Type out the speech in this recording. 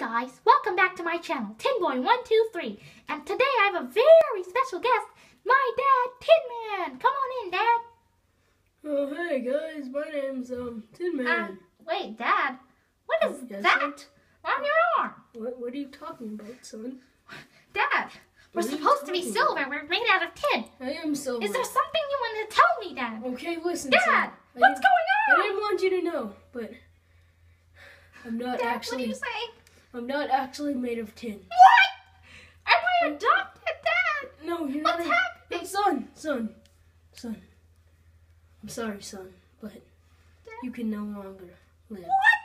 guys, welcome back to my channel, TinBoy123, and today I have a very special guest, my dad, Tin Man. Come on in, Dad. Oh, hey guys, my name's um Tin Man. Uh, wait, Dad, what is Oh, yes, that on your arm? what what are you talking about, son? Dad, we're What you supposed to be silver. We're made out of tin. I am silver. Is there something you want to tell me, Dad? Okay, listen, Dad. What's going I didn't want you to know, but I'm not Dad, actually what are you saying? I'm not actually made of tin. What? Am I adopted, Dad? No, you're What's not. happening? No, son, son, son. I'm sorry, son, but you can no longer live. What?